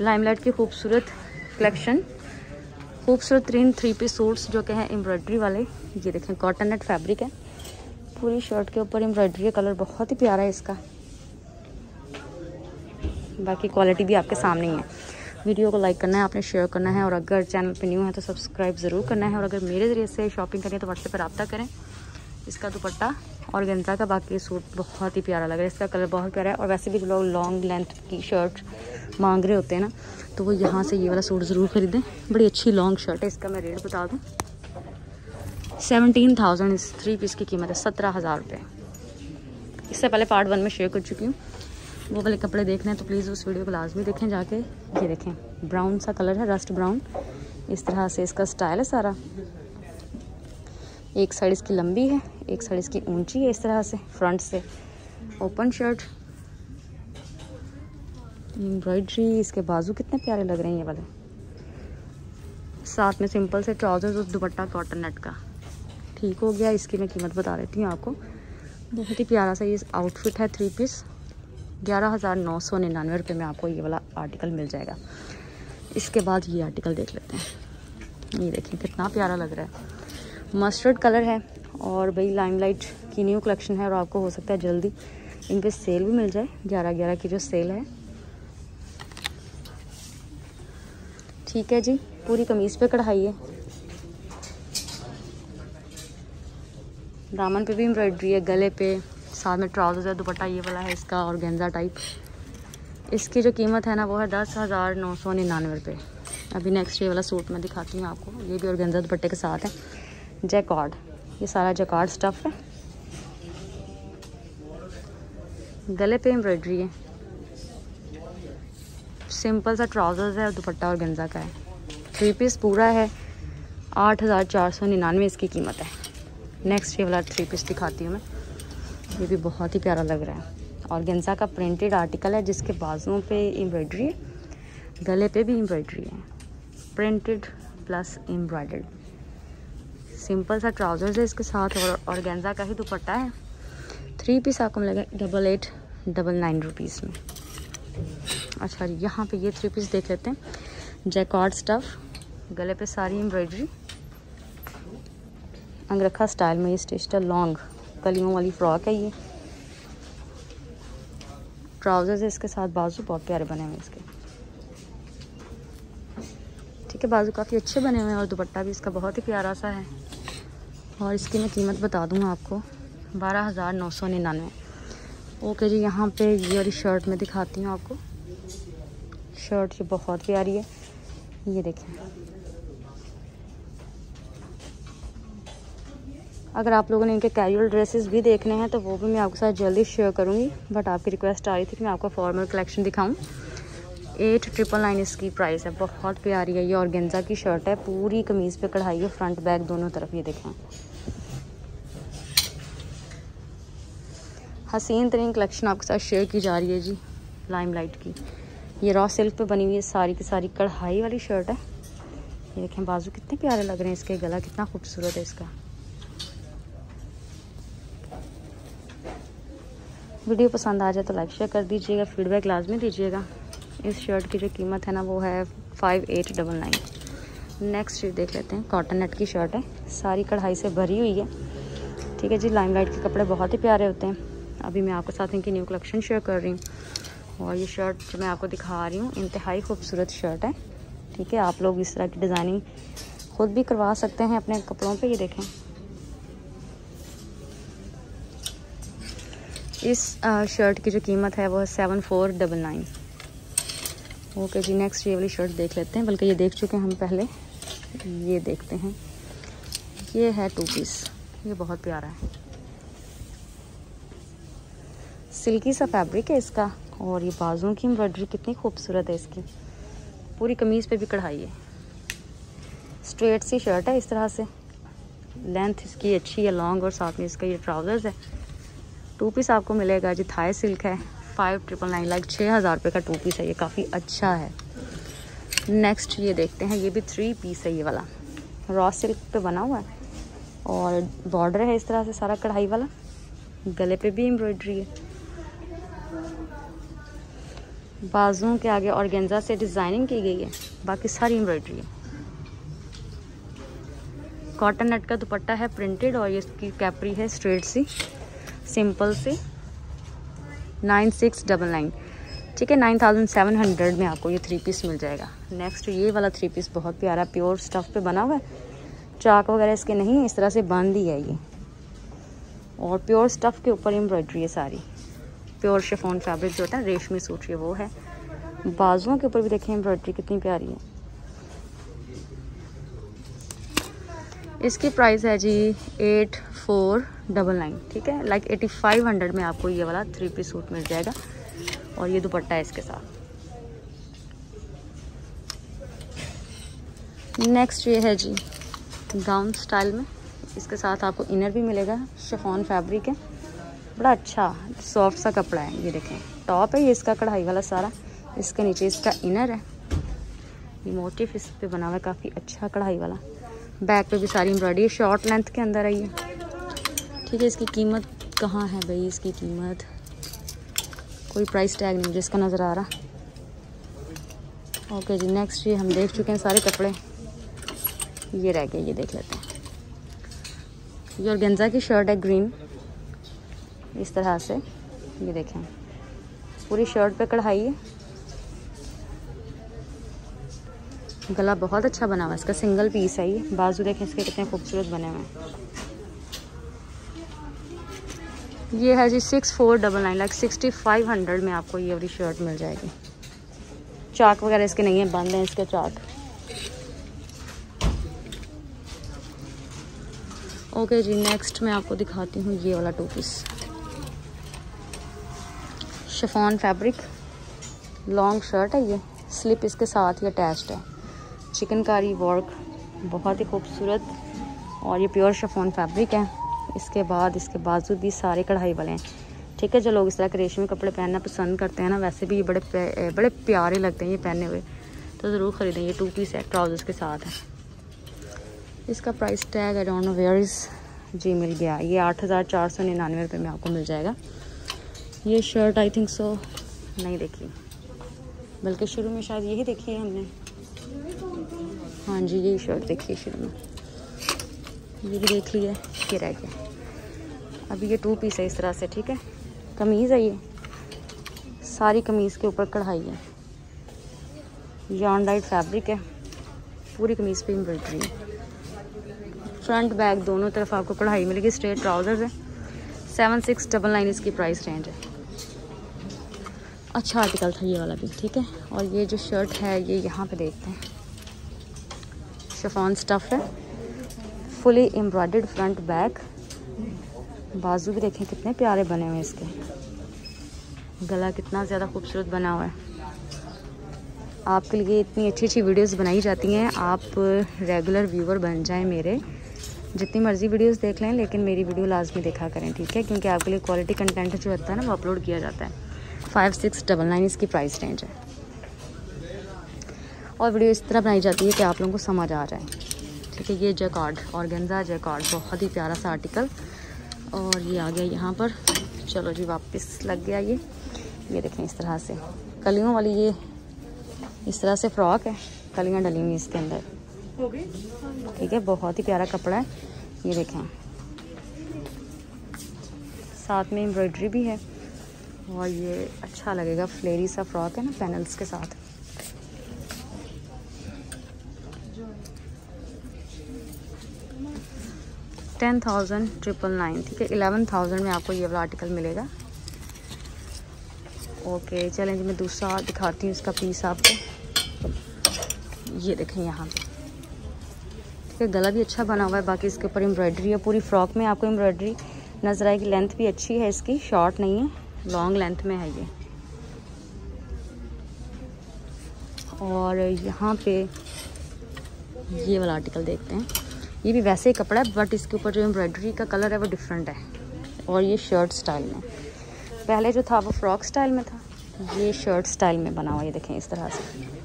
Limelight की खूबसूरत collection, खूबसूरत तीन थ्री पीस सूट्स जो कि हैं एम्ब्रॉयडरी वाले। ये देखें कॉटन नेट फैब्रिक है। पूरी शर्ट के ऊपर एम्ब्रॉयडरी का कलर बहुत ही प्यारा है इसका। बाकी क्वालिटी भी आपके सामने ही है। वीडियो को लाइक करना है, आपने शेयर करना है और अगर चैनल पे न्यू है तो सब्सक्राइब ज़रूर करना है। और अगर मेरे ज़रिए से शॉपिंग करें तो व्हाट्सएप पर रब्ता करें। इसका दुपट्टा और गेंजा का बाकी सूट बहुत ही प्यारा लग रहा है। इसका कलर बहुत प्यारा है और वैसे भी जो लोग लॉन्ग लेंथ की शर्ट मांग रहे होते हैं ना तो वो यहाँ से ये वाला सूट ज़रूर ख़रीदें। बड़ी अच्छी लॉन्ग शर्ट है, इसका मैं रेट बता दूँ। सेवनटीन थाउज़ेंड इस थ्री पीस की कीमत है, सत्रह हज़ार रुपये इससे पहले पार्ट वन में शेयर कर चुकी हूँ। वो वाले कपड़े देखने हैं तो प्लीज़ उस वीडियो को लाजमी देखें, जाके ये देखें। ब्राउन सा कलर है रस्ट ब्राउन इस तरह से इसका स्टाइल है सारा। एक साइड इसकी लंबी है, एक साइड इसकी ऊँची है इस तरह से फ्रंट से। ओपन शर्ट एम्ब्रॉयड्री इसके बाजू कितने प्यारे लग रहे हैं ये वाले। साथ में सिंपल से ट्राउज़र और दुपट्टा कॉटन नेट का। ठीक हो गया, इसकी मैं कीमत बता देती हूँ आपको। बहुत ही प्यारा सा ये आउटफिट है थ्री पीस ग्यारह हज़ार नौ सौ निन्यानवे रुपये में आपको ये वाला आर्टिकल मिल जाएगा। इसके बाद ये आर्टिकल देख लेते हैं। ये देखिए, कितना प्यारा लग रहा है। मस्टर्ड कलर है और भाई लाइमलाइट की न्यू कलेक्शन है और आपको हो सकता है जल्दी इन पर सेल भी मिल जाए, ग्यारह ग्यारह की जो सेल है। ठीक है जी, पूरी कमीज़ पे कढ़ाई है। दामन पे भी एम्ब्रॉयडरी है, गले पे, साथ में ट्राउज़र है, दुपट्टा ये वाला है इसका और गेंजा टाइप। इसकी जो कीमत है ना, वो है दस हज़ार नौ सौ निन्यानवे रुपये अभी नेक्स्ट ये वाला सूट मैं दिखाती हूँ आपको, ये भी और गेंजा दुपट्टे के साथ है। जैकॉर्ड। ये सारा जैकॉर्ड स्टफ़ है। गले पे एम्ब्रॉयडरी है। सिंपल सा ट्राउजर्स है और दुपट्टा और गंजा का है। थ्री पीस पूरा है। आठ हज़ार चार सौ निन्यानवे इसकी कीमत है। नेक्स्ट ये वाला थ्री पीस दिखाती हूँ मैं। ये भी बहुत ही प्यारा लग रहा है। और गेंजा का प्रिंटेड आर्टिकल है, जिसके बाजुओं पे एम्ब्रॉयडरी है। गले पे भी एम्ब्रॉयडरी है। प्रिंटेड प्लस एम्ब्रॉयडर्ड सिंपल सा ट्राउजर्स है इसके साथ और गेंजा का ही दुपट्टा है। थ्री पीस आपको मिलेगा double eight double nine rupees में। अच्छा यहाँ पे ये थ्री पीस देख लेते हैं। जैकॉर्ड स्टफ़ गले पे सारी एम्ब्रॉयडरी अंगरखा स्टाइल में ये स्टिचड लॉन्ग कलियों वाली फ्रॉक है ये। ट्राउजर्स है इसके साथ, बाजू बहुत प्यारे बने हुए इसके। ठीक है, बाजू काफ़ी अच्छे बने हुए हैं और दुपट्टा भी इसका बहुत ही प्यारा सा है। और इसकी मैं कीमत बता दूँ आपको, बारह हज़ार नौ सौ निन्यानवे। ओके जी, यहाँ पे ये वाली शर्ट में दिखाती हूँ आपको। शर्ट ये बहुत प्यारी है। ये देखें। अगर आप लोगों ने इनके कैजुअल ड्रेसेस भी देखने हैं तो वो भी मैं आपके साथ जल्दी शेयर करूँगी। बट आपकी रिक्वेस्ट आ रही थी कि मैं आपको फॉर्मल कलेक्शन दिखाऊँ। एट ट्रिपल नाइन इसकी प्राइस है। बहुत प्यारी है। ये और की शर्ट है। पूरी कमीज़ पे कढ़ाई है। फ्रंट बैक दोनों तरफ़ ये देखें। हसीन तरीन कलेक्शन आपके साथ शेयर की जा रही है जी लाइम लाइट की। ये रॉ सिल्क पे बनी हुई है सारी की सारी कढ़ाई वाली शर्ट है। ये देखें बाजू कितने प्यारे लग रहे हैं इसके गला, कितना खूबसूरत है इसका। वीडियो पसंद आ जाए तो लाइक शेयर कर दीजिएगा फीडबैक लाजमी दीजिएगा। इस शर्ट की जो कीमत है ना, वो है five eight double nine next देख लेते हैं कॉटन नेट की शर्ट है। सारी कढ़ाई से भरी हुई है। ठीक है जी लाइम लाइट के कपड़े बहुत ही प्यारे होते हैं। अभी मैं आपके साथ इनकी न्यू कलेक्शन शेयर कर रही हूँ। और ये शर्ट जो मैं आपको दिखा रही हूँ, इंतहाई खूबसूरत शर्ट है। ठीक है, आप लोग इस तरह की डिज़ाइनिंग खुद भी करवा सकते हैं अपने कपड़ों पे, ये देखें। इस शर्ट की जो कीमत है वो है seven four double nine okay जी नेक्स्ट ये वाली शर्ट देख लेते हैं, बल्कि ये देख चुके हैं हम पहले। ये देखते हैं। ये है टू पीस ये बहुत प्यारा है। सिल्की सा फैब्रिक है इसका और ये बाजुओं की एम्ब्रॉयडरी कितनी खूबसूरत है इसकी। पूरी कमीज़ पे भी कढ़ाई है। स्ट्रेट सी शर्ट है इस तरह से। लेंथ इसकी अच्छी है लॉन्ग और साथ में इसका ये ट्राउज़र्स है। टू पीस आपको मिलेगा जी थाई सिल्क है। फाइव ट्रिपल नाइन लाइक छः हज़ार रुपये का टू पीस है, ये काफ़ी अच्छा है। नेक्स्ट ये देखते हैं, ये भी थ्री पीस है ये वाला। रॉ सिल्क पे बना हुआ है। और बॉर्डर है इस तरह से सारा कढ़ाई वाला। गले पे भी एम्ब्रॉयडरी है। बाजुओं के आगे ऑर्गेन्जा से डिज़ाइनिंग की गई है। बाकी सारी एम्ब्रॉयडरी है। कॉटन नेट का दुपट्टा है प्रिंटेड और ये इसकी कैपरी है स्ट्रेट सी, सिंपल सी। Nine six double nine. ठीक है, नाइन थाउज़ेंड सेवन हंड्रेड में आपको ये थ्री पीस मिल जाएगा। नेक्स्ट ये वाला थ्री पीस बहुत प्यारा प्योर स्टफ़ पे बना हुआ है। चाक वगैरह इसके नहीं, इस तरह से बंद ही है ये। और प्योर स्टफ़ के ऊपर एम्ब्रॉयड्री है सारी। प्योर शेफोन फैब्रिक जो होता है, रेशमी सूट ये वो है। बाजुओं के ऊपर भी देखें, एम्ब्रॉयड्री कितनी प्यारी है। इसकी प्राइस है जी एट फोर डबल नाइन, ठीक है? लाइक एटी फाइव हंड्रेड में आपको ये वाला थ्री पीस सूट मिल जाएगा, और ये दुपट्टा है इसके साथ। नेक्स्ट ये है जी गाउन स्टाइल में। इसके साथ आपको इनर भी मिलेगा शेफॉन फैब्रिक है। बड़ा अच्छा सॉफ्ट सा कपड़ा है, ये देखें। टॉप है ये इसका कढ़ाई वाला सारा। इसके नीचे इसका इनर है। ये मोटिव इस पर बना हुआ है, काफ़ी अच्छा कढ़ाई वाला। बैक पे भी सारी एम्ब्रॉयडरी है शॉर्ट लेंथ के अंदर आई है ठीक है, इसकी कीमत कहाँ है भाई? इसकी कीमत? कोई प्राइस टैग नहीं मुझे इसका नज़र आ रहा। ओके जी नेक्स्ट ये हम देख चुके हैं सारे कपड़े। ये रह गए, ये देख लेते हैं। ये गेंजा की शर्ट है ग्रीन इस तरह से। ये देखें। पूरी शर्ट पे कढ़ाई। है गला बहुत अच्छा बना हुआ है। इसका सिंगल पीस है ये। बाजू देखें इसके कितने खूबसूरत बने हुए हैं। ये है जी six four double nine like sixty five hundred में आपको ये वाली शर्ट मिल जाएगी। चाक वगैरह इसके नहीं है, बंद हैं इसके चाक। ओके जी नेक्स्ट मैं आपको दिखाती हूँ ये वाला two piece chiffon fabric. Long shirt है ये। स्लिप इसके साथ ही अटैच्ड है। चिकनकारी वर्क बहुत ही खूबसूरत और ये प्योर शिफॉन फैब्रिक है। इसके बाद, इसके बाजू भी सारे कढ़ाई वाले हैं। ठीक है, जो लोग इस तरह के रेशमी कपड़े पहनना पसंद करते हैं ना, वैसे भी ये बड़े बड़े प्यारे लगते हैं ये पहने हुए। तो ज़रूर ख़रीदें, ये टू पीस है ट्राउजर्स के साथ है। इसका price tag I don't know where is जी मिल गया। ये आठ हज़ार चार सौ निन्यानवे रुपये में आपको मिल जाएगा। ये शर्ट आई थिंक सो नहीं देखी। बल्कि शुरू में शायद यही देखी है हमने। हाँ जी, यही शर्ट देखी है शुरू में। ये भी देख लिया, ये रह गया। अभी ये टू पीस है इस तरह से, ठीक है? कमीज़ है ये। सारी कमीज़ के ऊपर कढ़ाई है। यान लाइट फैब्रिक है। पूरी कमीज़ पे एम्ब्रॉयडरी है। फ्रंट बैक दोनों तरफ़ आपको कढ़ाई मिलेगी। स्ट्रेट ट्राउजर्स है। सेवन सिक्स डबल नाइन इसकी प्राइस रेंज है। अच्छा आर्टिकल था ये वाला भी, ठीक है? और ये जो शर्ट है, ये यहाँ पे देखते हैं। शफॉन स्टफ़ है। फुली एम्ब्रॉयड फ्रंट बैक बाजू भी देखें, कितने प्यारे बने हुए इसके। गला कितना ज़्यादा खूबसूरत बना हुआ है। आपके लिए इतनी अच्छी अच्छी वीडियोस बनाई जाती हैं। आप रेगुलर व्यूवर बन जाएँ मेरे। जितनी मर्ज़ी वीडियोस देख लें, लेकिन मेरी वीडियो लाजमी देखा करें, ठीक है? क्योंकि आपके लिए क्वालिटी कंटेंट जो होता है ना, वो अपलोड किया जाता है। फाइव सिक्स डबल नाइन इसकी प्राइस रेंज है। और वीडियो इस तरह बनाई जाती है कि आप लोगों को समझ आ जाए। ठीक है, ये जैकार्ड और गेंजा जैकार्ड बहुत ही प्यारा सा आर्टिकल और ये आ गया यहाँ पर। चलो जी, वापस लग गया ये। ये देखें इस तरह से। कलियों वाली ये, इस तरह से फ्रॉक है। कलियाँ डली हुई इसके अंदर। ठीक है, बहुत ही प्यारा कपड़ा है। ये देखें। साथ में एम्ब्रॉयडरी भी है। और ये अच्छा लगेगा, फ्लेरी सा फ्रॉक है ना, पैनल्स के साथ। टेन थाउज़ेंड ट्रिपल नाइन, ठीक है। इलेवन थाउज़ेंड में आपको ये वाला आर्टिकल मिलेगा। ओके, चलें जी, मैं दूसरा दिखाती हूँ इसका पीस आपको। ये देखें यहाँ पे। इसका गला भी अच्छा बना हुआ है, बाकी इसके ऊपर एम्ब्रॉयडरी है, पूरी फ्रॉक में आपको एम्ब्रॉयडरी नज़र आएगी। लेंथ भी अच्छी है इसकी शॉर्ट नहीं है लॉन्ग लेंथ में है ये। और यहाँ पे ये वाला आर्टिकल देखते हैं। ये भी वैसे ही कपड़ा है बट इसके ऊपर जो एम्ब्रॉयडरी का कलर है वो डिफरेंट है। और ये शर्ट स्टाइल में। पहले जो था वो फ्रॉक स्टाइल में था, ये शर्ट स्टाइल में बना हुआ ये देखें इस तरह से।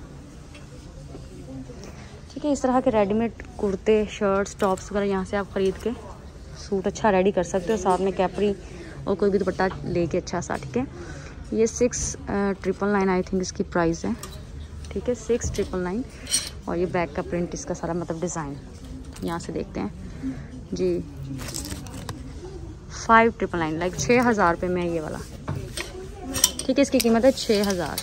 है इस तरह के रेडीमेड कुर्ते शर्ट्स टॉप्स वगैरह यहाँ से आप ख़रीद के सूट अच्छा रेडी कर सकते हो। साथ में कैपरी और कोई भी दुपट्टा लेके अच्छा सा, ठीक है? ये six triple nine I think इसकी प्राइस है। ठीक है? सिक्स ट्रिपल नाइन और ये बैक का प्रिंट इसका सारा मतलब डिज़ाइन यहाँ से देखते हैं। जी। फाइव ट्रिपल नाइन लाइक छः हज़ार रुपये में ये वाला। ठीक है? इसकी कीमत है छः हज़ार।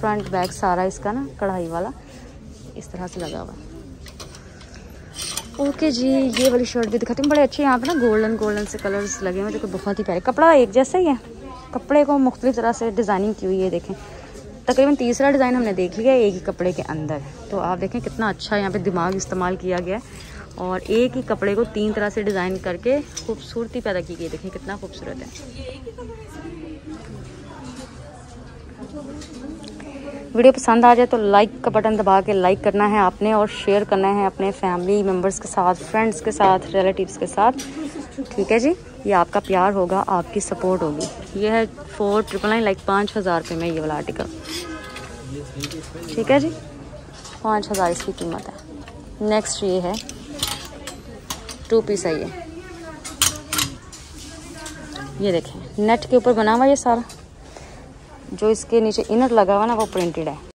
फ्रंट बैक सारा इसका ना, कढ़ाई वाला। इस तरह से लगा हुआ है। ओके जी, ये वाली शर्ट भी दिखाती हूँ। बड़े अच्छे यहाँ पे ना गोल्डन गोल्डन से कलर्स लगे हुए देखो, बहुत ही प्यारे। कपड़ा एक जैसा ही है। कपड़े को मुख्तलिफ़ तरह से डिज़ाइनिंग की हुई है, देखें। तकरीबन तीसरा डिज़ाइन हमने देख लिया एक ही कपड़े के अंदर। तो आप देखें कितना अच्छा यहाँ पे दिमाग इस्तेमाल किया गया है। और एक ही कपड़े को तीन तरह से डिज़ाइन करके खूबसूरती पैदा की गई है। देखें कितना खूबसूरत है। वीडियो पसंद आ जाए तो लाइक का बटन दबा के लाइक करना है आपने और शेयर करना है अपने फैमिली मेंबर्स के साथ फ्रेंड्स के साथ रिलेटिव्स के साथ। ठीक है जी? ये आपका प्यार होगा, आपकी सपोर्ट होगी। ये है फोर ट्रिपल नाइन लाइक पाँच हज़ार रुपये में ये वाला आर्टिकल ठीक है जी? पाँच हज़ार इसकी कीमत है। नेक्स्ट ये है। टू पीस है ये। ये देखें। नेट के ऊपर बना हुआ ये सारा। जो इसके नीचे इनर लगा हुआ ना वो प्रिंटेड है।